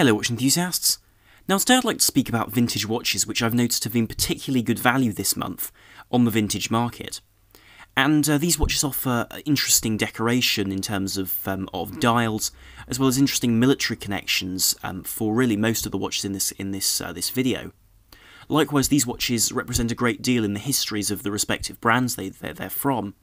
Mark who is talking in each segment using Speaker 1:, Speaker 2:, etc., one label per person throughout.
Speaker 1: Hello watch enthusiasts! Now today I'd like to speak about vintage watches which I've noticed have been particularly good value this month on the vintage market. And uh, these watches offer interesting decoration in terms of, um, of dials, as well as interesting military connections um, for really most of the watches in this, in this, uh, this video. Likewise, these watches represent a great deal in the histories of the respective brands they, they're, they're from,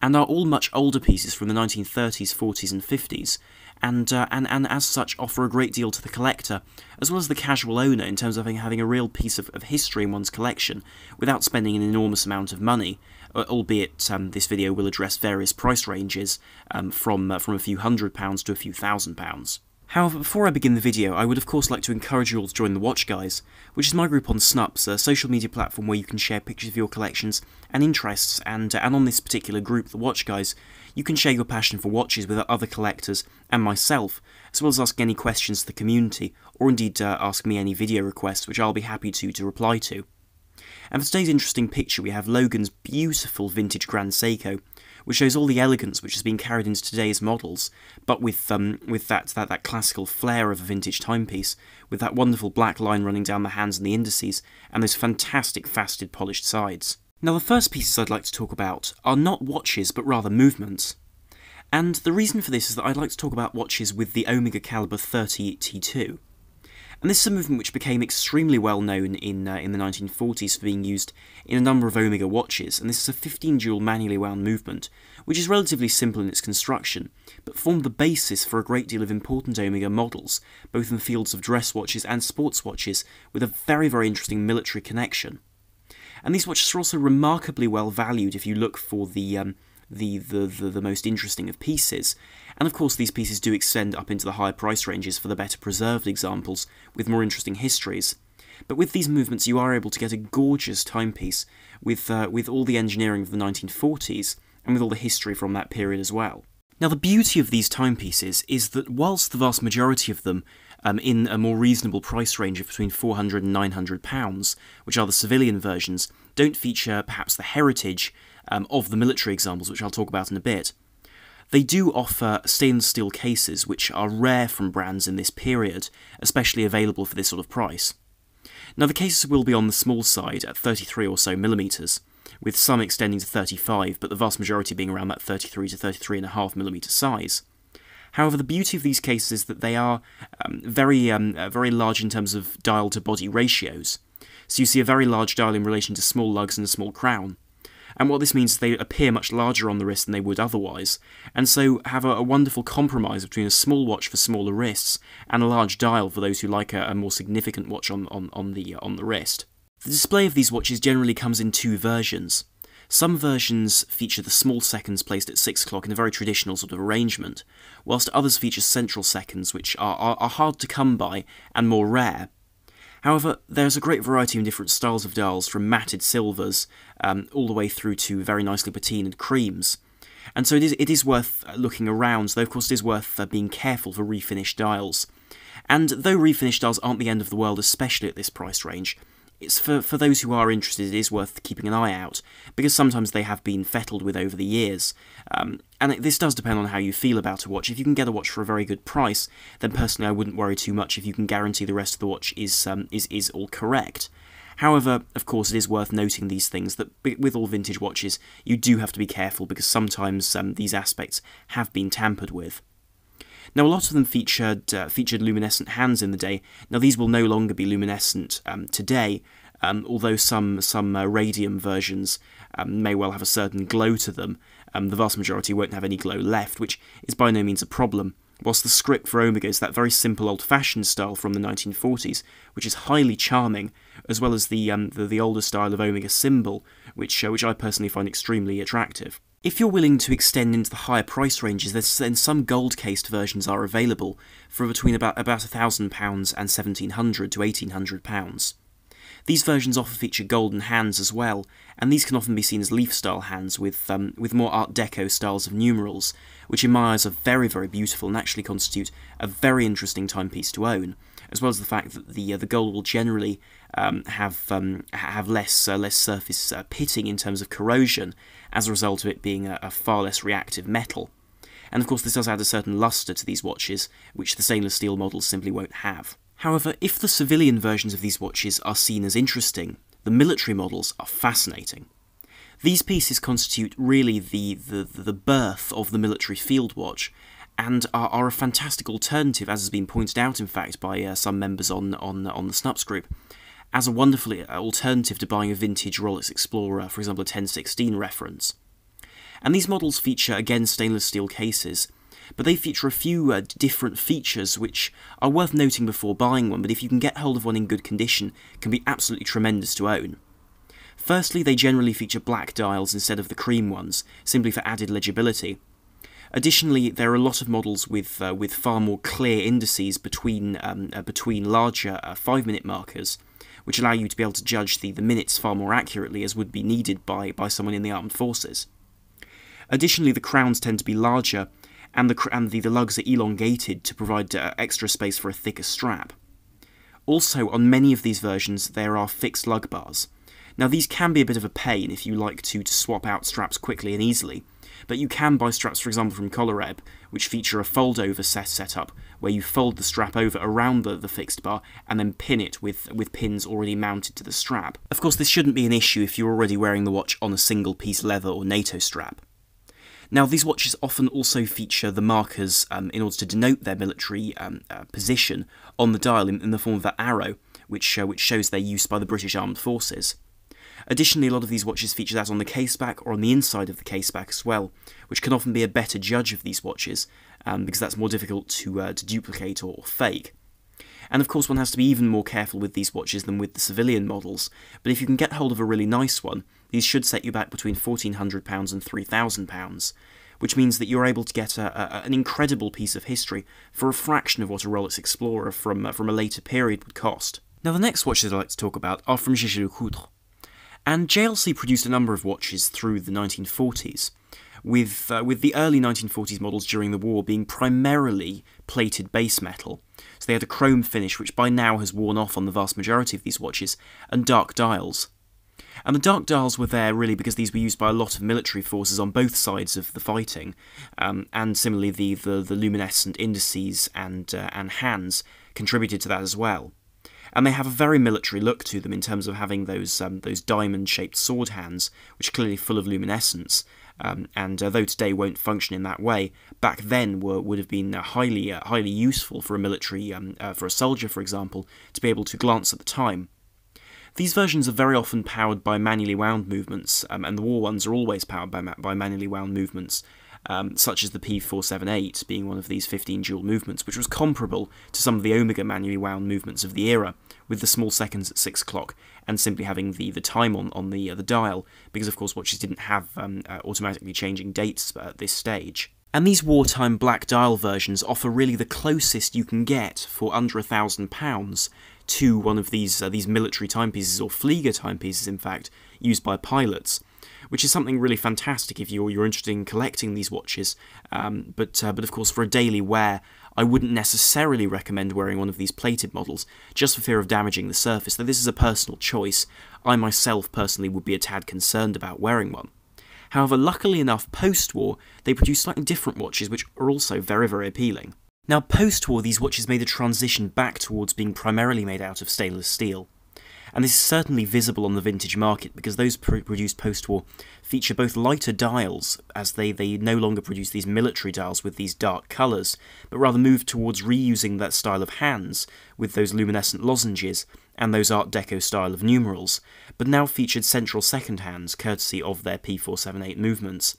Speaker 1: and are all much older pieces from the 1930s, 40s, and 50s, and, uh, and, and as such offer a great deal to the collector, as well as the casual owner in terms of having, a real piece of, of history in one's collection without spending an enormous amount of money, uh, albeit um, this video will address various price ranges um, from, uh, from a few hundred pounds to a few thousand pounds. However, before I begin the video, I would of course like to encourage you all to join the Watch Guys, which is my group on Snupps, a social media platform where you can share pictures of your collections and interests, and, uh, and on this particular group, the Watch Guys, you can share your passion for watches with other collectors and myself, as well as ask any questions to the community, or indeed uh, ask me any video requests, which I'll be happy to, to reply to. And for today's interesting picture, we have Logan's beautiful vintage Grand Seiko, which shows all the elegance which has been carried into today's models, but with um, with that, that that classical flair of a vintage timepiece, with that wonderful black line running down the hands and the indices, and those fantastic faceted polished sides. Now the first pieces I'd like to talk about are not watches, but rather movements. And the reason for this is that I'd like to talk about watches with the Omega Caliber 30 T2. And this is a movement which became extremely well known in, uh, in the 1940s for being used in a number of Omega watches, and this is a 15 jewel manually wound movement, which is relatively simple in its construction, but formed the basis for a great deal of important Omega models, both in the fields of dress watches and sports watches, with a very, very interesting military connection. And these watches are also remarkably well valued if you look for the um, the, the, the, the most interesting of pieces. And of course, these pieces do extend up into the higher price ranges for the better preserved examples with more interesting histories. But with these movements, you are able to get a gorgeous timepiece with, uh, with all the engineering of the 1940s and with all the history from that period as well. Now, the beauty of these timepieces is that whilst the vast majority of them um, in a more reasonable price range of between 400 and 900 pounds, which are the civilian versions, don't feature perhaps the heritage um, of the military examples, which I'll talk about in a bit. They do offer stainless steel cases, which are rare from brands in this period, especially available for this sort of price. Now, the cases will be on the small side at 33 or so millimeters, with some extending to 35, but the vast majority being around that 33 to 33.5 millimeter size. However, the beauty of these cases is that they are um, very, um, uh, very large in terms of dial to body ratios. So you see a very large dial in relation to small lugs and a small crown and what this means is they appear much larger on the wrist than they would otherwise, and so have a, a wonderful compromise between a small watch for smaller wrists and a large dial for those who like a, a more significant watch on, on, on, the, uh, on the wrist. The display of these watches generally comes in two versions. Some versions feature the small seconds placed at 6 o'clock in a very traditional sort of arrangement, whilst others feature central seconds which are, are, are hard to come by and more rare, However, there's a great variety in different styles of dials, from matted silvers um, all the way through to very nicely patinaed creams. And so it is, it is worth looking around, though of course it is worth uh, being careful for refinished dials. And though refinished dials aren't the end of the world, especially at this price range, it's for, for those who are interested, it is worth keeping an eye out, because sometimes they have been fettled with over the years. Um, and it, this does depend on how you feel about a watch. If you can get a watch for a very good price, then personally I wouldn't worry too much if you can guarantee the rest of the watch is, um, is, is all correct. However, of course, it is worth noting these things that with all vintage watches, you do have to be careful because sometimes um, these aspects have been tampered with. Now, a lot of them featured uh, featured luminescent hands in the day. Now, these will no longer be luminescent um, today, um, although some some uh, radium versions um, may well have a certain glow to them. Um, the vast majority won't have any glow left, which is by no means a problem. Whilst the script for Omega is that very simple old-fashioned style from the 1940s, which is highly charming, as well as the um, the, the, older style of Omega symbol, which uh, which I personally find extremely attractive. If you're willing to extend into the higher price ranges, then some gold-cased versions are available for between about about £1,000 and £1,700 to £1,800. These versions often feature golden hands as well, and these can often be seen as leaf-style hands with, um, with more Art Deco styles of numerals, which in my eyes are very, very beautiful and actually constitute a very interesting timepiece to own, as well as the fact that the uh, the gold will generally um, have um, have less uh, less surface uh, pitting in terms of corrosion as a result of it being a, a far less reactive metal. and of course this does add a certain lustre to these watches, which the stainless steel models simply won't have. However, if the civilian versions of these watches are seen as interesting, the military models are fascinating. These pieces constitute really the, the, the birth of the military field watch, and are, are, a fantastic alternative, as has been pointed out, in fact, by uh, some members on, on, on the Snupps group, as a wonderful uh, alternative to buying a vintage Rolex Explorer, for example, a 1016 reference. And these models feature, again, stainless steel cases, but they feature a few uh, different features which are worth noting before buying one, but if you can get hold of one in good condition, can be absolutely tremendous to own. Firstly, they generally feature black dials instead of the cream ones, simply for added legibility. Additionally, there are a lot of models with uh, with far more clear indices between um, uh, between larger uh, five-minute markers, which allow you to be able to judge the, the minutes far more accurately as would be needed by, by someone in the armed forces. Additionally, the crowns tend to be larger, and the, and the, the lugs are elongated to provide uh, extra space for a thicker strap. Also, on many of these versions, there are fixed lug bars. Now, these can be a bit of a pain if you like to, to swap out straps quickly and easily, but you can buy straps, for example, from Colareb, which feature a fold-over set setup, where you fold the strap over around the, the fixed bar and then pin it with, with pins already mounted to the strap. Of course, this shouldn't be an issue if you're already wearing the watch on a single-piece leather or NATO strap. Now, these watches often also feature the markers um, in order to denote their military um, uh, position on the dial in, in, the form of an arrow, which, uh, which shows their use by the British Armed Forces. Additionally, a lot of these watches feature that on the caseback or on the inside of the caseback as well, which can often be a better judge of these watches, um, because that's more difficult to, uh, to duplicate or, fake. And of course, one has to be even more careful with these watches than with the civilian models, but if you can get hold of a really nice one, these should set you back between £1,400 and £3,000, which means that you're able to get a, a, an incredible piece of history for a fraction of what a Rolex Explorer from, uh, from a later period would cost. Now, the next watches I'd like to talk about are from Jaeger-LeCoultre. And JLC produced a number of watches through the 1940s, with, uh, with the early 1940s models during the war being primarily plated base metal. So they had a chrome finish, which by now has worn off on the vast majority of these watches, and dark dials. And the dark dials were there really because these were used by a lot of military forces on both sides of the fighting, um, and similarly the, the, the, luminescent indices and, uh, and hands contributed to that as well and they have a very military look to them in terms of having those um, those diamond-shaped sword hands, which are clearly full of luminescence. Um, and uh, though today won't function in that way, back then were, would have been uh, highly uh, highly useful for a military um, uh, for a soldier, for example, to be able to glance at the time. These versions are very often powered by manually wound movements, um, and the war ones are always powered by, ma by manually wound movements, um, such as the P478 being one of these 15 jewel movements, which was comparable to some of the Omega manually wound movements of the era, with the small seconds at 6 o'clock and simply having the, the time on, on the, uh, the dial, because of course watches didn't have um, uh, automatically changing dates at this stage. And these wartime black dial versions offer really the closest you can get for under a thousand pounds to one of these uh, these military timepieces or Flieger timepieces, in fact, used by pilots which is something really fantastic if you're, you're interested in collecting these watches. Um, but, uh, but of course, for a daily wear, I wouldn't necessarily recommend wearing one of these plated models, just for fear of damaging the surface, though this is a personal choice. I myself personally would be a tad concerned about wearing one. However, luckily enough, post-war, they produced slightly different watches which are also very, very appealing. Now, post-war, these watches made a transition back towards being primarily made out of stainless steel and this is certainly visible on the vintage market because those produced post-war feature both lighter dials, as they, they no longer produce these military dials with these dark colours, but rather move towards reusing that style of hands with those luminescent lozenges and those Art Deco style of numerals, but now featured central second hands courtesy of their P478 movements.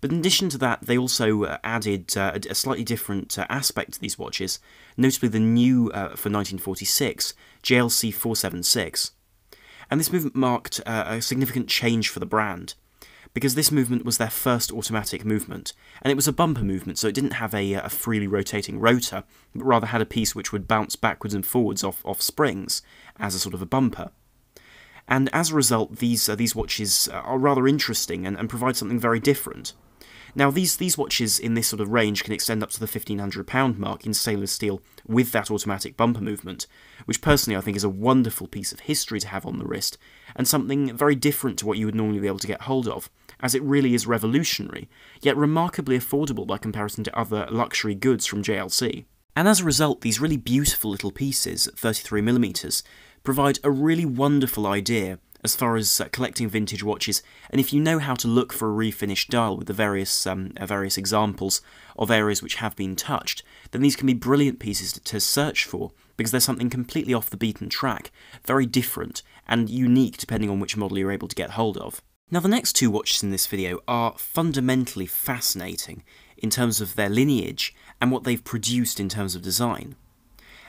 Speaker 1: But in addition to that, they also uh, added uh, a slightly different uh, aspect to these watches, notably the new, uh, for 1946, JLC 476. And this movement marked uh, a significant change for the brand, because this movement was their first automatic movement, and it was a bumper movement, so it didn't have a, a freely rotating rotor, but rather had a piece which would bounce backwards and forwards off, off springs as a sort of a bumper and as a result, these uh, these watches are rather interesting and, and provide something very different. Now, these, these watches in this sort of range can extend up to the £1,500 mark in stainless steel with that automatic bumper movement, which personally I think is a wonderful piece of history to have on the wrist, and something very different to what you would normally be able to get hold of, as it really is revolutionary, yet remarkably affordable by comparison to other luxury goods from JLC. And as a result, these really beautiful little pieces at 33mm provide a really wonderful idea as far as uh, collecting vintage watches, and if you know how to look for a refinished dial with the various um, uh, various examples of areas which have been touched, then these can be brilliant pieces to, to search for because they're something completely off the beaten track, very different and unique depending on which model you're able to get hold of. Now the next two watches in this video are fundamentally fascinating in terms of their lineage and what they've produced in terms of design.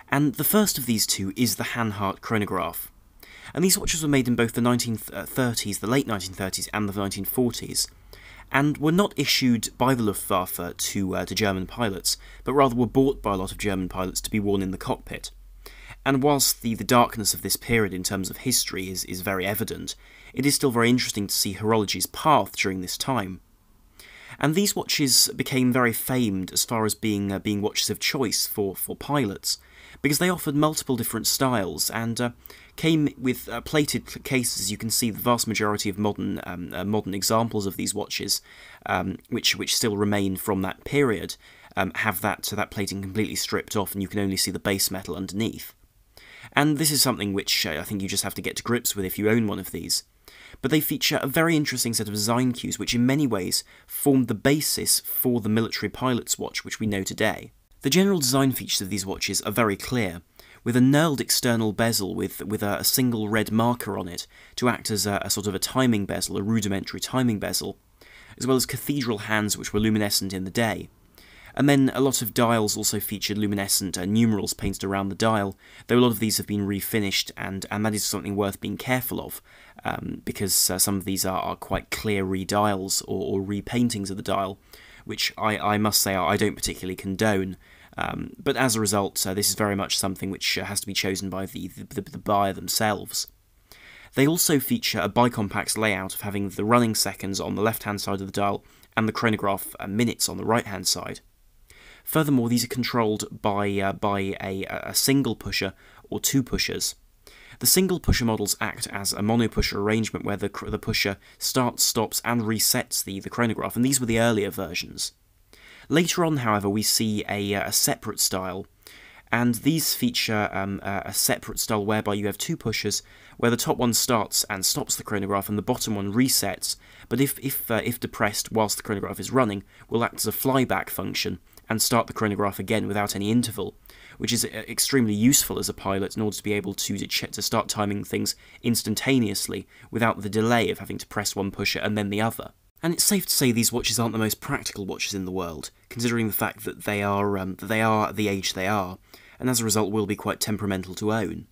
Speaker 1: And the first of these two is the Hanhart chronograph and these watches were made in both the 1930s, the late 1930s, and the 1940s, and were not issued by the Luftwaffe to, uh, to German pilots, but rather were bought by a lot of German pilots to be worn in the cockpit. And whilst the, the darkness of this period in terms of history is, is very evident, it is still very interesting to see horology's path during this time. And these watches became very famed as far as being uh, being watches of choice for, for pilots, because they offered multiple different styles and uh, came with uh, plated cases. You can see the vast majority of modern um, uh, modern examples of these watches, um, which which still remain from that period, um, have that so that plating completely stripped off, and you can only see the base metal underneath. And this is something which uh, I think you just have to get to grips with if you own one of these. But they feature a very interesting set of design cues, which in many ways formed the basis for the military pilot's watch which we know today. The general design features of these watches are very clear, with a knurled external bezel with, with a, a single red marker on it to act as a, a sort of a timing bezel, a rudimentary timing bezel, as well as cathedral hands which were luminescent in the day. And then a lot of dials also featured luminescent uh, numerals painted around the dial, though a lot of these have been refinished, and, and that is something worth being careful of, um, because uh, some of these are, are quite clear redials or, or repaintings of the dial, which I, I must say I don't particularly condone. Um, but as a result, uh, this is very much something which uh, has to be chosen by the, the, the buyer themselves. They also feature a bicompax layout of having the running seconds on the left hand side of the dial and the chronograph uh, minutes on the right hand side. Furthermore, these are controlled by, uh, by a, a, single pusher or two pushers. The single pusher models act as a monopusher arrangement where the, the pusher starts, stops, and resets the, the chronograph, and these were the earlier versions. Later on, however, we see a, a separate style, and these feature um, a separate style whereby you have two pushers, where the top one starts and stops the chronograph, and the bottom one resets. But if if uh, if depressed whilst the chronograph is running, will act as a flyback function and start the chronograph again without any interval, which is uh, extremely useful as a pilot in order to be able to to, to start timing things instantaneously without the delay of having to press one pusher and then the other. And it's safe to say these watches aren't the most practical watches in the world, considering the fact that they are um, that they are the age they are, and as a result will be quite temperamental to own.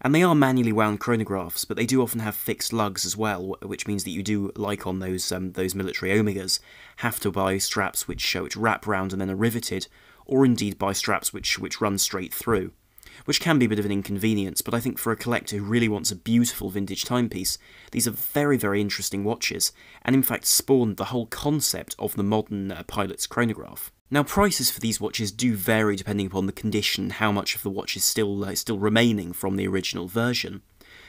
Speaker 1: And they are manually wound chronographs, but they do often have fixed lugs as well, which means that you do, like on those um, those military Omegas, have to buy straps which uh, which wrap round and then are riveted, or indeed buy straps which which run straight through which can be a bit of an inconvenience, but I think for a collector who really wants a beautiful vintage timepiece, these are very, very interesting watches, and in fact spawned the whole concept of the modern uh, pilot's chronograph. Now, prices for these watches do vary depending upon the condition, how much of the watch is still, uh, still remaining from the original version.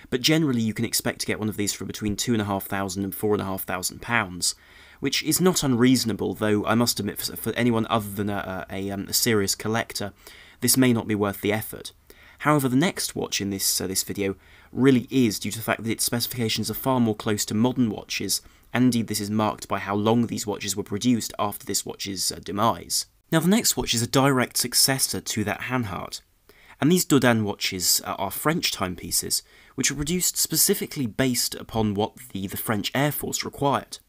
Speaker 1: But generally, you can expect to get one of these for between two and a half thousand and four and a half thousand pounds, which is not unreasonable. Though I must admit, for, for anyone other than a, a, um, a serious collector, this may not be worth the effort. However, the next watch in this, uh, this video really is due to the fact that its specifications are far more close to modern watches, and indeed this is marked by how long these watches were produced after this watch's uh, demise. Now the next watch is a direct successor to that Hanhart, and these Dodane watches are French timepieces, which were produced specifically based upon what the, the French Air Force required.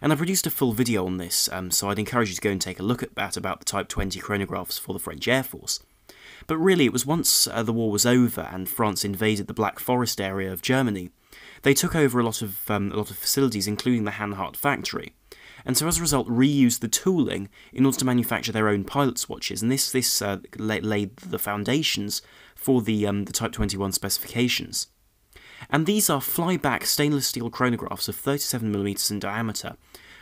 Speaker 1: And I produced a full video on this, um, so I'd encourage you to go and take a look at that about the Type 20 chronographs for the French Air Force. But really, it was once uh, the war was over and France invaded the Black Forest area of Germany, they took over a lot of um, a lot of facilities, including the Hanhart factory, and so as a result reused the tooling in order to manufacture their own pilots' watches. And this this uh, laid the foundations for the um, the Type 21 specifications. And these are flyback stainless steel chronographs of 37mm in diameter,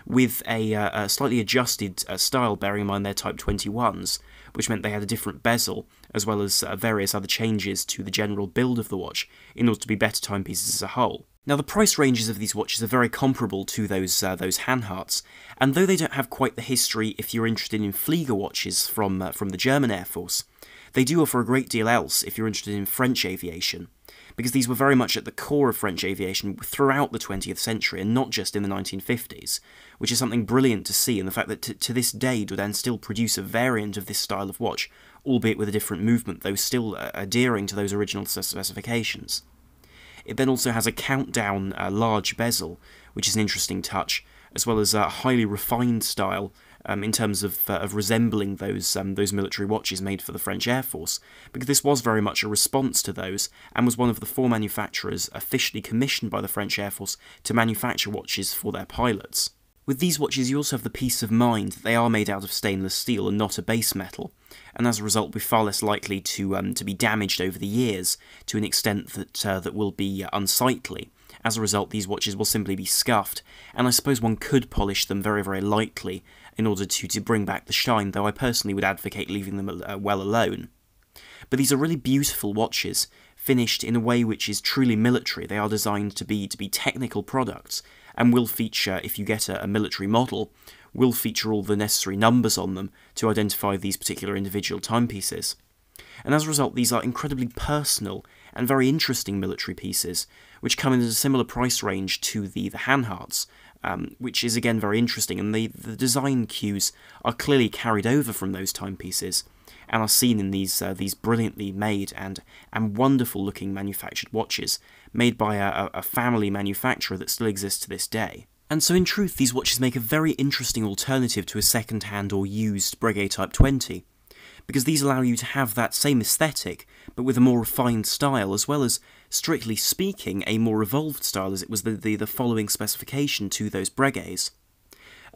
Speaker 1: with a, uh, a slightly adjusted uh, style, bearing in mind their Type 21s, which meant they had a different bezel, as well as uh, various other changes to the general build of the watch, in order to be better timepieces as a whole. Now, the price ranges of these watches are very comparable to those uh, those Hanharts, and though they don't have quite the history if you're interested in Flieger watches from uh, from the German Air Force, they do offer a great deal else if you're interested in French aviation, because these were very much at the core of French aviation throughout the 20th century and not just in the 1950s, which is something brilliant to see, and the fact that to this day Dodane still produce a variant of this style of watch, albeit with a different movement, though still uh, adhering to those original specifications. It then also has a countdown uh, large bezel, which is an interesting touch, as well as a highly refined style um, in terms of, uh, of resembling those um, those military watches made for the French Air Force, because this was very much a response to those, and was one of the four manufacturers officially commissioned by the French Air Force to manufacture watches for their pilots. With these watches, you also have the peace of mind that they are made out of stainless steel and not a base metal, and as a result, we're far less likely to um, to be damaged over the years to an extent that uh, that will be unsightly. As a result, these watches will simply be scuffed, and I suppose one could polish them very, very lightly in order to, to bring back the shine, though I personally would advocate leaving them uh, well alone. But these are really beautiful watches, finished in a way which is truly military. They are designed to be to be technical products, and will feature, if you get a, a military model, will feature all the necessary numbers on them to identify these particular individual timepieces. And as a result, these are incredibly personal and very interesting military pieces, which come in at a similar price range to the, the Hanharts, um, which is again very interesting. And the, the design cues are clearly carried over from those timepieces and are seen in these uh, these brilliantly made and and wonderful looking manufactured watches made by a, a family manufacturer that still exists to this day. And so in truth these watches make a very interesting alternative to a second-hand or used Breguet Type 20 because these allow you to have that same aesthetic, but with a more refined style, as well as, strictly speaking, a more evolved style, as it was the, the, the following specification to those Breguets.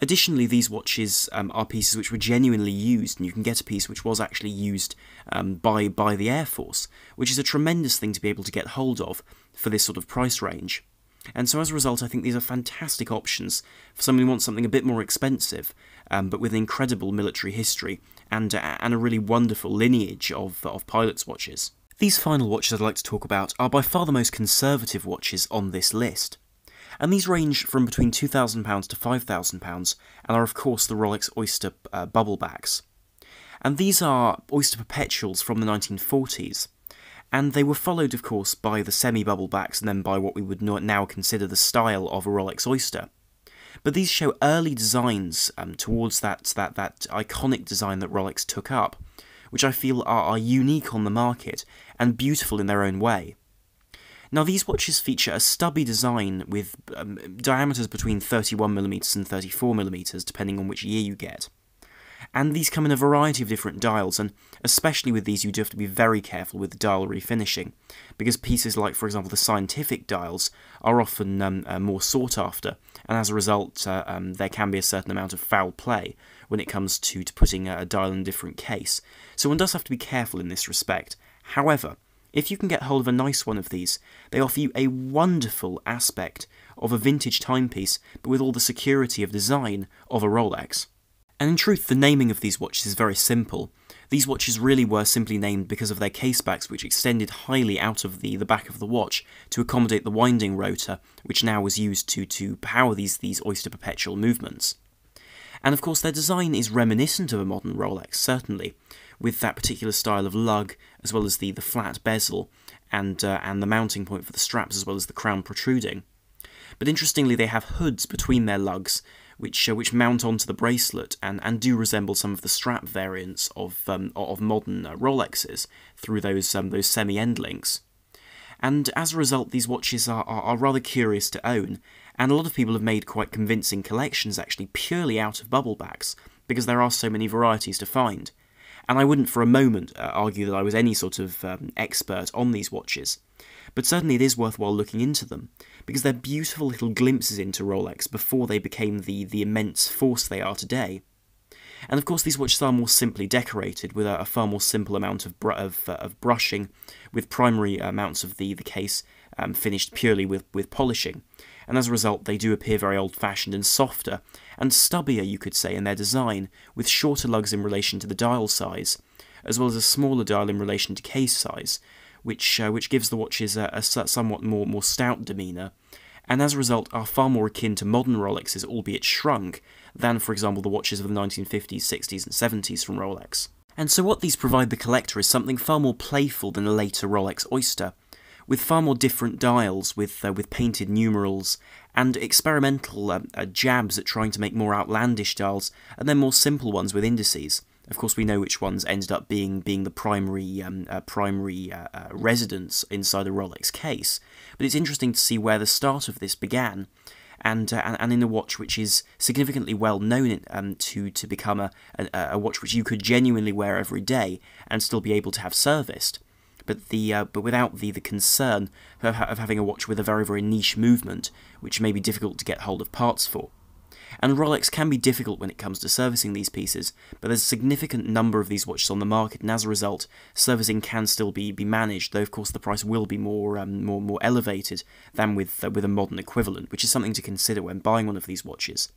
Speaker 1: Additionally, these watches um, are pieces which were genuinely used, and you can get a piece which was actually used um, by by the Air Force, which is a tremendous thing to be able to get hold of for this sort of price range. And so, as a result, I think these are fantastic options for someone who wants something a bit more expensive, um, but with incredible military history and uh, and a really wonderful lineage of of pilots' watches. These final watches I'd like to talk about are by far the most conservative watches on this list and these range from between £2,000 to £5,000 and are of course the Rolex Oyster uh, bubblebacks. And these are Oyster Perpetuals from the 1940s, and they were followed of course by the semi-bubble backs and then by what we would now consider the style of a Rolex Oyster. But these show early designs um, towards that, that, that iconic design that Rolex took up, which I feel are, are unique on the market and beautiful in their own way. Now, these watches feature a stubby design with um, diameters between 31mm and 34mm, depending on which year you get. And these come in a variety of different dials, and especially with these, you do have to be very careful with the dial refinishing, because pieces like, for example, the scientific dials are often um, uh, more sought after, and as a result, uh, um, there can be a certain amount of foul play when it comes to, to putting a dial in a different case. So one does have to be careful in this respect. However, if you can get hold of a nice one of these, they offer you a wonderful aspect of a vintage timepiece, but with all the security of design of a Rolex. And in truth, the naming of these watches is very simple. These watches really were simply named because of their casebacks, which extended highly out of the, the back of the watch to accommodate the winding rotor, which now was used to, to power these, these Oyster Perpetual movements. And of course, their design is reminiscent of a modern Rolex, certainly, with that particular style of lug, as well as the, the flat bezel and, uh, and the mounting point for the straps, as well as the crown protruding. But interestingly, they have hoods between their lugs, which uh, which mount onto the bracelet and, and do resemble some of the strap variants of um, of modern uh, Rolexes through those um, those semi end links. And as a result, these watches are, are, are rather curious to own, and a lot of people have made quite convincing collections actually purely out of bubble backs because there are so many varieties to find and I wouldn't for a moment uh, argue that I was any sort of um, expert on these watches. But certainly it is worthwhile looking into them, because they're beautiful little glimpses into Rolex before they became the, the immense force they are today. And of course, these watches are more simply decorated with a, a far more simple amount of, br of, uh, of, brushing, with primary amounts of the, the case um, finished purely with, with polishing. And as a result, they do appear very old fashioned and softer, and stubbier, you could say, in their design, with shorter lugs in relation to the dial size, as well as a smaller dial in relation to case size, which uh, which gives the watches a, a somewhat more more stout demeanour, and as a result are far more akin to modern Rolexes, albeit shrunk, than, for example, the watches of the 1950s, 60s, and 70s from Rolex. And so what these provide the collector is something far more playful than a later Rolex Oyster, with far more different dials, with uh, with painted numerals, and experimental uh, uh, jabs at trying to make more outlandish dials, and then more simple ones with indices. Of course, we know which ones ended up being being the primary um, uh, primary uh, uh, residence inside the Rolex case. But it's interesting to see where the start of this began, and uh, and, and in a watch which is significantly well known um, to to become a, a, a watch which you could genuinely wear every day and still be able to have serviced but the uh, but without the the concern of, of, having a watch with a very very niche movement, which may be difficult to get hold of parts for. And Rolex can be difficult when it comes to servicing these pieces, but there's a significant number of these watches on the market, and as a result, servicing can still be, be managed, though of course the price will be more um, more more elevated than with uh, with a modern equivalent, which is something to consider when buying one of these watches.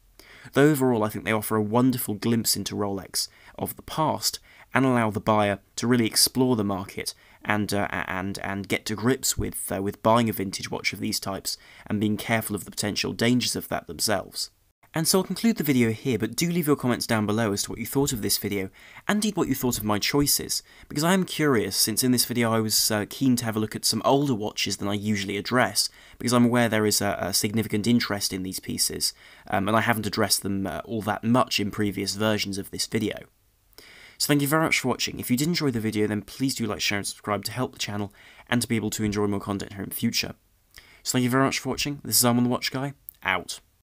Speaker 1: Though overall, I think they offer a wonderful glimpse into Rolex of the past and allow the buyer to really explore the market and uh, and and get to grips with uh, with buying a vintage watch of these types and being careful of the potential dangers of that themselves. And so I'll conclude the video here, but do leave your comments down below as to what you thought of this video, and indeed what you thought of my choices, because I am curious, since in this video I was uh, keen to have a look at some older watches than I usually address, because I'm aware there is a, a significant interest in these pieces, um, and I haven't addressed them uh, all that much in previous versions of this video. So thank you very much for watching. If you did enjoy the video, then please do like, share and subscribe to help the channel and to be able to enjoy more content here in future. So thank you very much for watching. This is Armand the Watch Guy, out.